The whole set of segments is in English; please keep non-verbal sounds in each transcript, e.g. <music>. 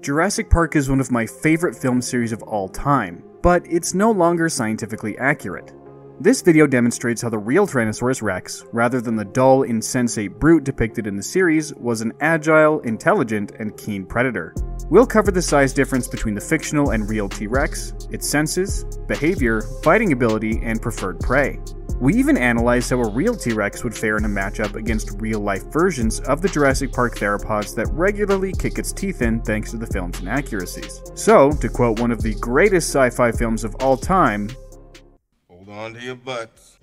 Jurassic Park is one of my favorite film series of all time, but it's no longer scientifically accurate. This video demonstrates how the real Tyrannosaurus rex, rather than the dull, insensate brute depicted in the series, was an agile, intelligent, and keen predator. We'll cover the size difference between the fictional and real T-Rex, its senses, behavior, fighting ability, and preferred prey. We even analyzed how a real T-Rex would fare in a matchup against real-life versions of the Jurassic Park theropods that regularly kick its teeth in thanks to the film's inaccuracies. So, to quote one of the greatest sci-fi films of all time, Hold on to your butts.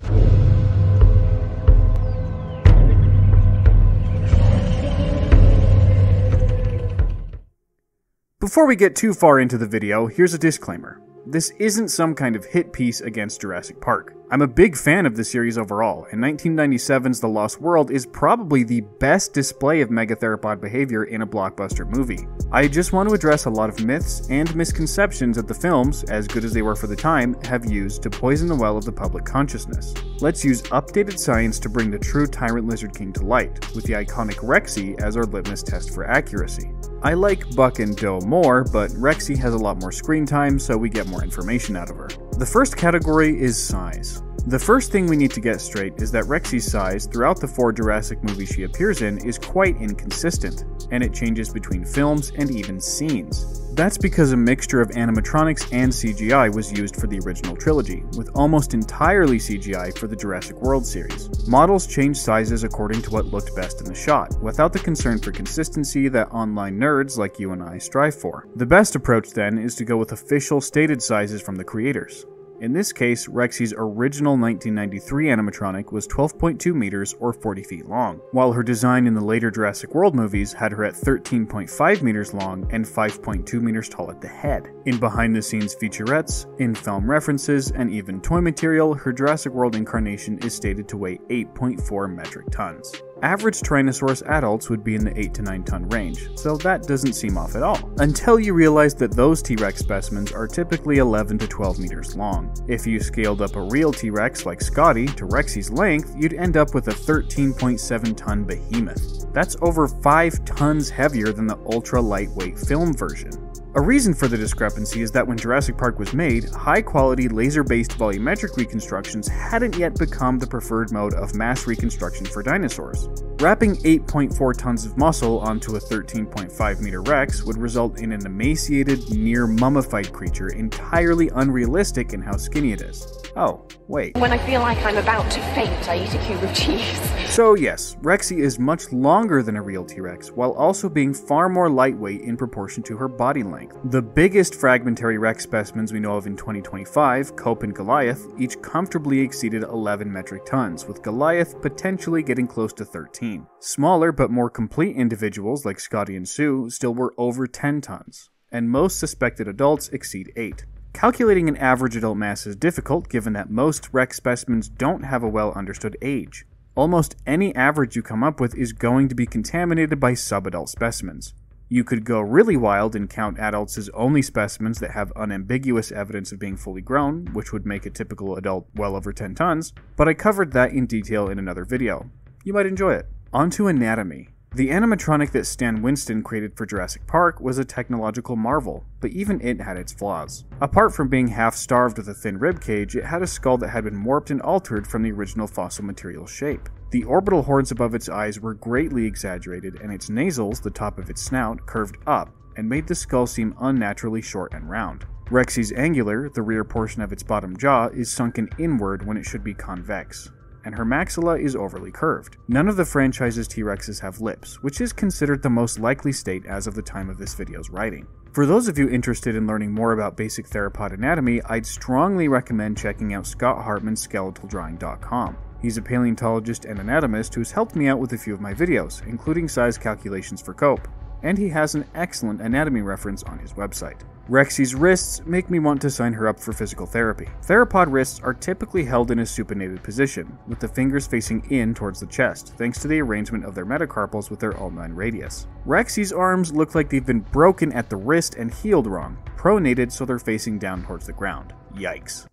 Before we get too far into the video, here's a disclaimer. This isn't some kind of hit piece against Jurassic Park. I'm a big fan of the series overall, and 1997's The Lost World is probably the best display of megatheropod behavior in a blockbuster movie. I just want to address a lot of myths and misconceptions that the films, as good as they were for the time, have used to poison the well of the public consciousness. Let's use updated science to bring the true Tyrant Lizard King to light, with the iconic Rexy as our litmus test for accuracy. I like Buck and Doe more, but Rexy has a lot more screen time, so we get more information out of her. The first category is size. The first thing we need to get straight is that Rexy's size throughout the four Jurassic movies she appears in is quite inconsistent, and it changes between films and even scenes. That's because a mixture of animatronics and CGI was used for the original trilogy, with almost entirely CGI for the Jurassic World series. Models changed sizes according to what looked best in the shot, without the concern for consistency that online nerds like you and I strive for. The best approach then is to go with official stated sizes from the creators. In this case, Rexy's original 1993 animatronic was 12.2 meters or 40 feet long, while her design in the later Jurassic World movies had her at 13.5 meters long and 5.2 meters tall at the head. In behind the scenes featurettes, in film references, and even toy material, her Jurassic World incarnation is stated to weigh 8.4 metric tons. Average Tyrannosaurus adults would be in the 8 to 9 ton range, so that doesn't seem off at all. Until you realize that those T Rex specimens are typically 11 to 12 meters long. If you scaled up a real T Rex like Scotty to Rexy's length, you'd end up with a 13.7 ton behemoth. That's over 5 tons heavier than the ultra lightweight film version. A reason for the discrepancy is that when Jurassic Park was made, high quality laser based volumetric reconstructions hadn't yet become the preferred mode of mass reconstruction for dinosaurs. Wrapping 8.4 tons of muscle onto a 13.5 meter Rex would result in an emaciated, near mummified creature entirely unrealistic in how skinny it is. Oh, wait. When I feel like I'm about to faint, I eat a cube of cheese. So, yes, Rexy is much longer than a real T Rex, while also being far more lightweight in proportion to her body length. The biggest fragmentary Rex specimens we know of in 2025, Cope and Goliath, each comfortably exceeded 11 metric tons, with Goliath potentially getting close to 13. Smaller but more complete individuals like Scotty and Sue still were over 10 tons, and most suspected adults exceed 8. Calculating an average adult mass is difficult given that most Rex specimens don't have a well understood age. Almost any average you come up with is going to be contaminated by subadult specimens. You could go really wild and count adults as only specimens that have unambiguous evidence of being fully grown, which would make a typical adult well over 10 tons, but I covered that in detail in another video. You might enjoy it. On to anatomy. The animatronic that Stan Winston created for Jurassic Park was a technological marvel, but even it had its flaws. Apart from being half starved with a thin rib cage, it had a skull that had been warped and altered from the original fossil material shape. The orbital horns above its eyes were greatly exaggerated, and its nasals, the top of its snout, curved up and made the skull seem unnaturally short and round. Rexy's angular, the rear portion of its bottom jaw, is sunken inward when it should be convex and her maxilla is overly curved. None of the franchise's T-Rexes have lips, which is considered the most likely state as of the time of this video's writing. For those of you interested in learning more about basic theropod anatomy, I'd strongly recommend checking out Scott Hartman's skeletaldrawing.com. He's a paleontologist and anatomist who's helped me out with a few of my videos, including size calculations for Cope, and he has an excellent anatomy reference on his website. Rexy's wrists make me want to sign her up for physical therapy. Theropod wrists are typically held in a supinated position, with the fingers facing in towards the chest, thanks to the arrangement of their metacarpals with their ulnar radius. Rexy's arms look like they've been broken at the wrist and healed wrong, pronated so they're facing down towards the ground. Yikes.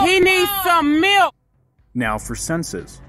He needs some milk! Now for senses.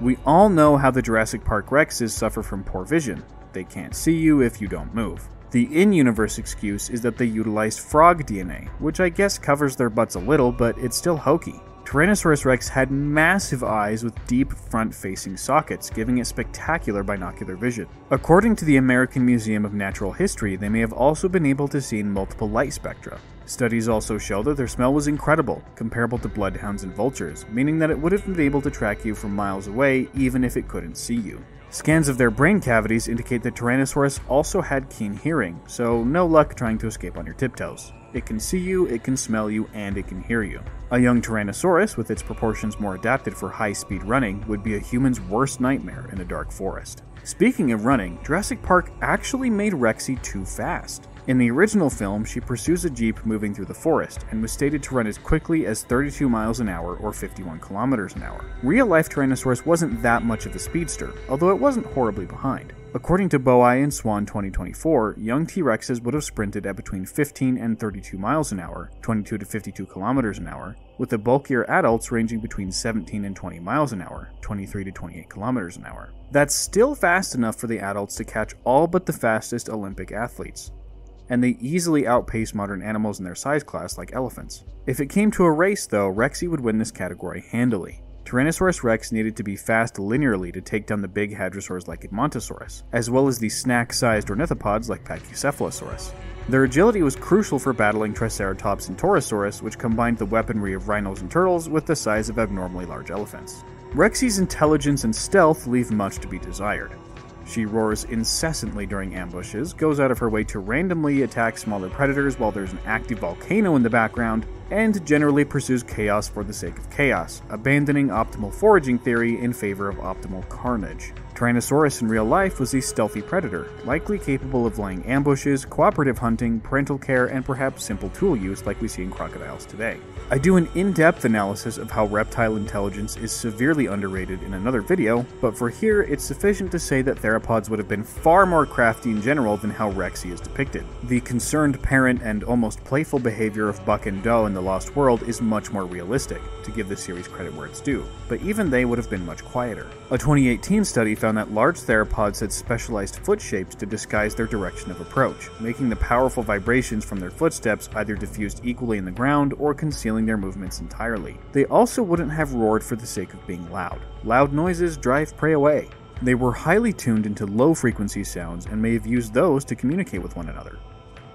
We all know how the Jurassic Park Rexes suffer from poor vision. They can't see you if you don't move. The in universe excuse is that they utilized frog DNA, which I guess covers their butts a little, but it's still hokey. Tyrannosaurus rex had massive eyes with deep front facing sockets, giving it spectacular binocular vision. According to the American Museum of Natural History, they may have also been able to see in multiple light spectra. Studies also show that their smell was incredible, comparable to bloodhounds and vultures, meaning that it would have been able to track you from miles away even if it couldn't see you. Scans of their brain cavities indicate that Tyrannosaurus also had keen hearing, so no luck trying to escape on your tiptoes. It can see you, it can smell you, and it can hear you. A young Tyrannosaurus, with its proportions more adapted for high speed running, would be a human's worst nightmare in a dark forest. Speaking of running, Jurassic Park actually made Rexy too fast. In the original film, she pursues a jeep moving through the forest and was stated to run as quickly as 32 miles an hour or 51 kilometers an hour. Real life Tyrannosaurus wasn't that much of a speedster, although it wasn't horribly behind. According to Boai and Swan 2024, young T Rexes would have sprinted at between 15 and 32 miles an hour, 22 to 52 kilometers an hour, with the bulkier adults ranging between 17 and 20 miles an hour, 23 to 28 kilometers an hour. That's still fast enough for the adults to catch all but the fastest Olympic athletes and they easily outpace modern animals in their size class like elephants. If it came to a race, though, Rexy would win this category handily. Tyrannosaurus rex needed to be fast linearly to take down the big hadrosaurs like Edmontosaurus, as well as the snack-sized ornithopods like Pachycephalosaurus. Their agility was crucial for battling Triceratops and Torosaurus, which combined the weaponry of rhinos and turtles with the size of abnormally large elephants. Rexy's intelligence and stealth leave much to be desired. She roars incessantly during ambushes, goes out of her way to randomly attack smaller predators while there's an active volcano in the background, and generally pursues chaos for the sake of chaos, abandoning optimal foraging theory in favor of optimal carnage. Tyrannosaurus in real life was a stealthy predator, likely capable of laying ambushes, cooperative hunting, parental care, and perhaps simple tool use like we see in crocodiles today. I do an in depth analysis of how reptile intelligence is severely underrated in another video, but for here, it's sufficient to say that theropods would have been far more crafty in general than how Rexy is depicted. The concerned parent and almost playful behavior of Buck and Doe in The Lost World is much more realistic, to give the series credit where it's due, but even they would have been much quieter. A 2018 study found found that large theropods had specialized foot shapes to disguise their direction of approach, making the powerful vibrations from their footsteps either diffused equally in the ground or concealing their movements entirely. They also wouldn't have roared for the sake of being loud. Loud noises drive prey away. They were highly tuned into low frequency sounds and may have used those to communicate with one another.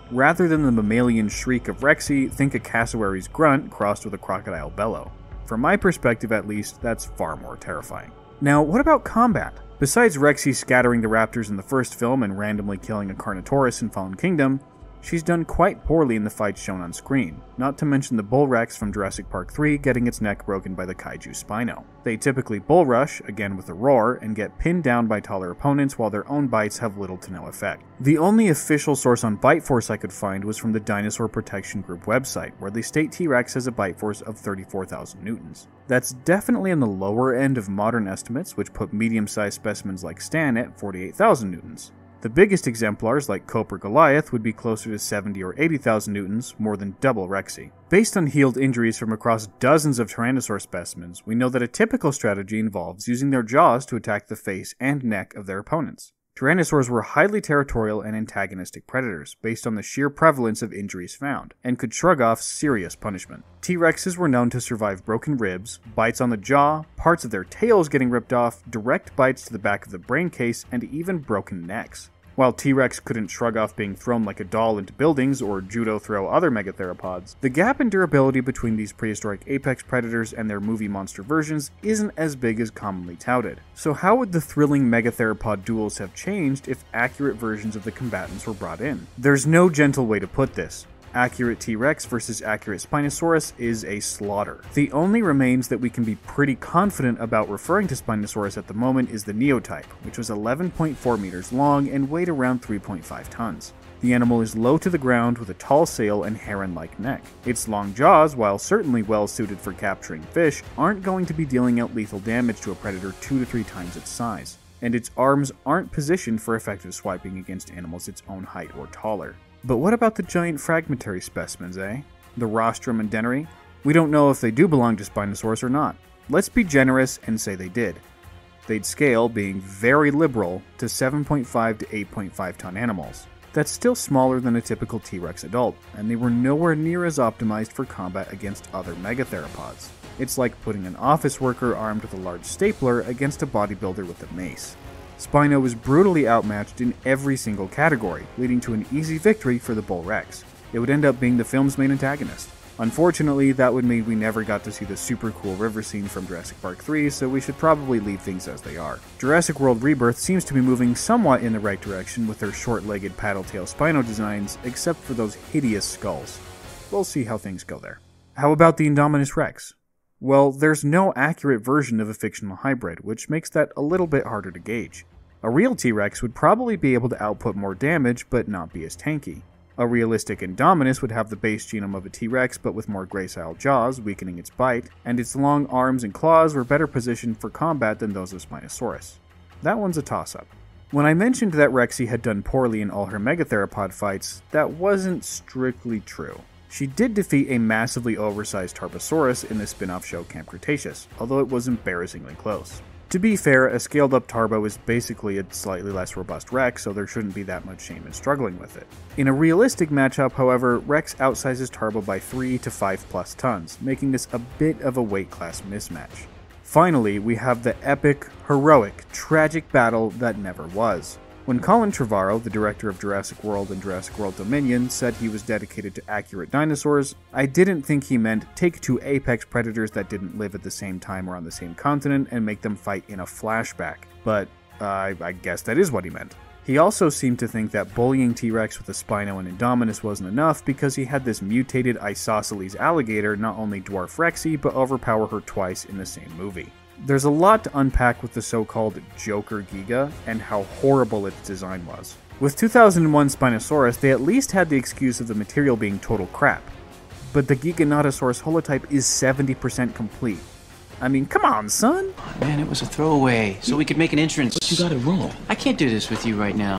Rather than the mammalian shriek of Rexy, think a cassowary's grunt crossed with a crocodile bellow. From my perspective, at least, that's far more terrifying. Now, what about combat? Besides Rexy scattering the raptors in the first film and randomly killing a Carnotaurus in Fallen Kingdom, she's done quite poorly in the fights shown on screen, not to mention the Bull Rex from Jurassic Park 3 getting its neck broken by the kaiju Spino. They typically bull rush, again with a roar, and get pinned down by taller opponents while their own bites have little to no effect. The only official source on bite force I could find was from the Dinosaur Protection Group website, where they state T Rex has a bite force of 34,000 newtons. That's definitely on the lower end of modern estimates, which put medium sized specimens like Stan at 48,000 newtons. The biggest exemplars, like Cope or Goliath, would be closer to 70 or 80,000 newtons, more than double Rexy. Based on healed injuries from across dozens of Tyrannosaur specimens, we know that a typical strategy involves using their jaws to attack the face and neck of their opponents. Tyrannosaurs were highly territorial and antagonistic predators, based on the sheer prevalence of injuries found, and could shrug off serious punishment. T Rexes were known to survive broken ribs, bites on the jaw, parts of their tails getting ripped off, direct bites to the back of the brain case, and even broken necks. While T Rex couldn't shrug off being thrown like a doll into buildings or judo throw other megatheropods, the gap in durability between these prehistoric apex predators and their movie monster versions isn't as big as commonly touted. So, how would the thrilling megatheropod duels have changed if accurate versions of the combatants were brought in? There's no gentle way to put this accurate T Rex versus accurate Spinosaurus is a slaughter. The only remains that we can be pretty confident about referring to Spinosaurus at the moment is the Neotype, which was 11.4 meters long and weighed around 3.5 tons. The animal is low to the ground with a tall sail and heron like neck. Its long jaws, while certainly well suited for capturing fish, aren't going to be dealing out lethal damage to a predator two to three times its size. And its arms aren't positioned for effective swiping against animals its own height or taller. But what about the giant fragmentary specimens, eh? The rostrum and dentary? We don't know if they do belong to Spinosaurus or not. Let's be generous and say they did. They'd scale, being very liberal, to 7.5 to 8.5 ton animals. That's still smaller than a typical T Rex adult, and they were nowhere near as optimized for combat against other megatheropods. It's like putting an office worker armed with a large stapler against a bodybuilder with a mace. Spino was brutally outmatched in every single category, leading to an easy victory for the Bull Rex. It would end up being the film's main antagonist. Unfortunately, that would mean we never got to see the super cool river scene from Jurassic Park 3, so we should probably leave things as they are. Jurassic World Rebirth seems to be moving somewhat in the right direction with their short legged paddle tail Spino designs, except for those hideous skulls. We'll see how things go there. How about the Indominus Rex? Well, there's no accurate version of a fictional hybrid, which makes that a little bit harder to gauge. A real T Rex would probably be able to output more damage, but not be as tanky. A realistic Indominus would have the base genome of a T Rex but with more gracile jaws, weakening its bite, and its long arms and claws were better positioned for combat than those of Spinosaurus. That one's a toss up. When I mentioned that Rexy had done poorly in all her megatheropod fights, that wasn't strictly true. She did defeat a massively oversized Tarbosaurus in the spin off show Camp Cretaceous, although it was embarrassingly close. To be fair, a scaled up Tarbo is basically a slightly less robust Rex, so there shouldn't be that much shame in struggling with it. In a realistic matchup, however, Rex outsizes Tarbo by 3 to 5 plus tons, making this a bit of a weight class mismatch. Finally, we have the epic, heroic, tragic battle that never was. When Colin Trevorrow, the director of Jurassic World and Jurassic World Dominion, said he was dedicated to accurate dinosaurs, I didn't think he meant take two apex predators that didn't live at the same time or on the same continent and make them fight in a flashback. But uh, I guess that is what he meant. He also seemed to think that bullying T Rex with a Spino and Indominus wasn't enough because he had this mutated isosceles alligator not only dwarf Rexy but overpower her twice in the same movie. There's a lot to unpack with the so called Joker Giga and how horrible its design was. With 2001 Spinosaurus, they at least had the excuse of the material being total crap. But the Giganotosaurus holotype is 70% complete. I mean, come on, son! Man, it was a throwaway, so we could make an entrance. But you got it wrong. I can't do this with you right now.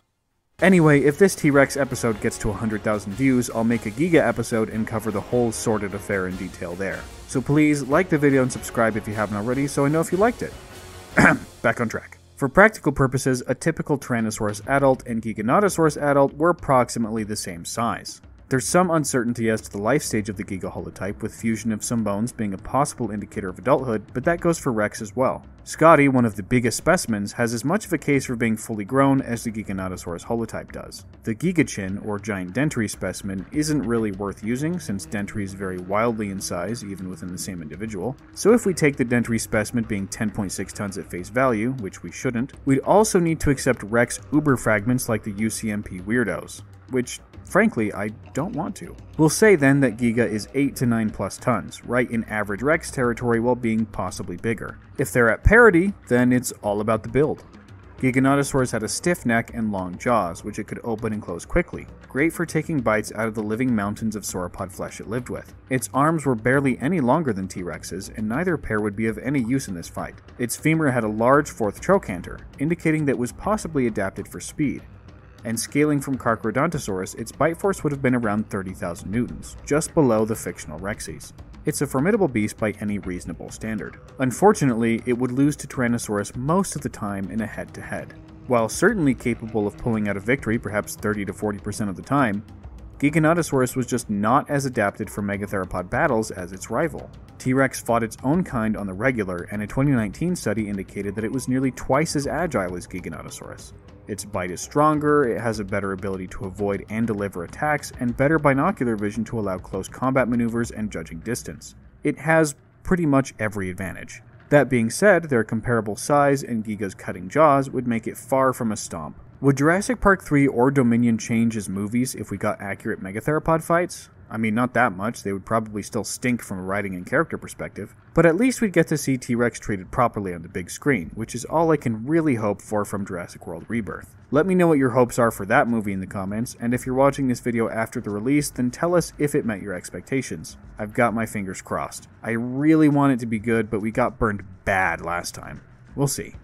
Anyway, if this T Rex episode gets to 100,000 views, I'll make a Giga episode and cover the whole sordid affair in detail there. So please like the video and subscribe if you haven't already so I know if you liked it. <clears throat> Back on track. For practical purposes, a typical Tyrannosaurus adult and Giganotosaurus adult were approximately the same size. There's some uncertainty as to the life stage of the Giga holotype, with fusion of some bones being a possible indicator of adulthood, but that goes for Rex as well. Scotty, one of the biggest specimens, has as much of a case for being fully grown as the Giganotosaurus holotype does. The Gigachin, or giant dentary specimen, isn't really worth using since dentaries vary wildly in size even within the same individual. So if we take the dentary specimen being 10.6 tons at face value, which we shouldn't, we'd also need to accept Rex uber fragments like the UCMP weirdos, which Frankly, I don't want to. We'll say then that Giga is 8 to 9 plus tons, right in average Rex territory while being possibly bigger. If they're at parity, then it's all about the build. Giganotosaurus had a stiff neck and long jaws, which it could open and close quickly, great for taking bites out of the living mountains of sauropod flesh it lived with. Its arms were barely any longer than T Rex's, and neither pair would be of any use in this fight. Its femur had a large fourth trochanter, indicating that it was possibly adapted for speed and scaling from Carcharodontosaurus, its bite force would have been around 30,000 newtons, just below the fictional Rexy's. It's a formidable beast by any reasonable standard. Unfortunately, it would lose to Tyrannosaurus most of the time in a head to head. While certainly capable of pulling out a victory perhaps 30 to 40% of the time, Giganotosaurus was just not as adapted for megatheropod battles as its rival. T Rex fought its own kind on the regular, and a 2019 study indicated that it was nearly twice as agile as Giganotosaurus. Its bite is stronger, it has a better ability to avoid and deliver attacks, and better binocular vision to allow close combat maneuvers and judging distance. It has pretty much every advantage. That being said, their comparable size and Giga's cutting jaws would make it far from a stomp. Would Jurassic Park 3 or Dominion change as movies if we got accurate megatheropod fights? I mean, not that much, they would probably still stink from a writing and character perspective, but at least we'd get to see T Rex treated properly on the big screen, which is all I can really hope for from Jurassic World Rebirth. Let me know what your hopes are for that movie in the comments, and if you're watching this video after the release, then tell us if it met your expectations. I've got my fingers crossed. I really want it to be good, but we got burned bad last time. We'll see.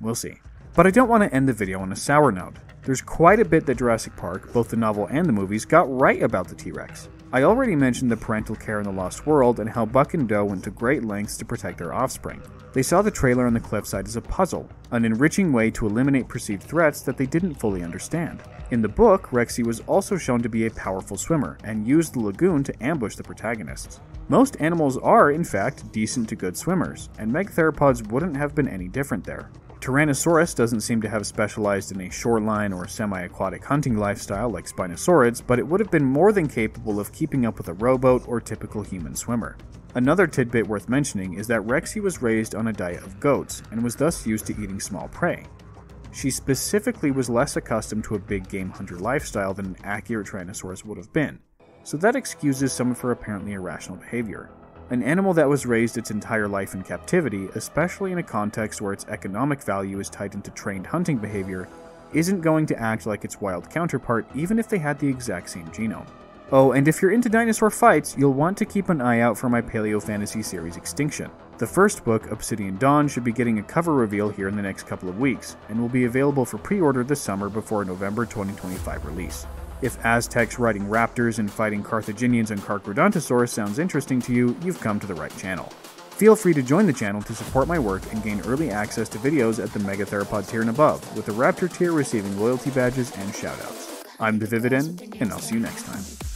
We'll see. But I don't want to end the video on a sour note. There's quite a bit that Jurassic Park, both the novel and the movies, got right about the T Rex. I already mentioned the parental care in The Lost World and how Buck and Doe went to great lengths to protect their offspring. They saw the trailer on the cliffside as a puzzle, an enriching way to eliminate perceived threats that they didn't fully understand. In the book, Rexy was also shown to be a powerful swimmer and used the lagoon to ambush the protagonists. Most animals are, in fact, decent to good swimmers, and megatheropods wouldn't have been any different there. Tyrannosaurus doesn't seem to have specialized in a shoreline or semi aquatic hunting lifestyle like Spinosaurids, but it would have been more than capable of keeping up with a rowboat or typical human swimmer. Another tidbit worth mentioning is that Rexy was raised on a diet of goats and was thus used to eating small prey. She specifically was less accustomed to a big game hunter lifestyle than an accurate Tyrannosaurus would have been, so that excuses some of her apparently irrational behavior. An animal that was raised its entire life in captivity, especially in a context where its economic value is tied into trained hunting behavior, isn't going to act like its wild counterpart even if they had the exact same genome. Oh, and if you're into dinosaur fights, you'll want to keep an eye out for my Paleo Fantasy series Extinction. The first book, Obsidian Dawn, should be getting a cover reveal here in the next couple of weeks, and will be available for pre order this summer before November 2025 release. If Aztecs riding raptors and fighting Carthaginians and Carcharodontosaurus sounds interesting to you, you've come to the right channel. Feel free to join the channel to support my work and gain early access to videos at the Megatheropod tier and above, with the Raptor tier receiving loyalty badges and shoutouts. I'm the Vividen, and I'll see you next time.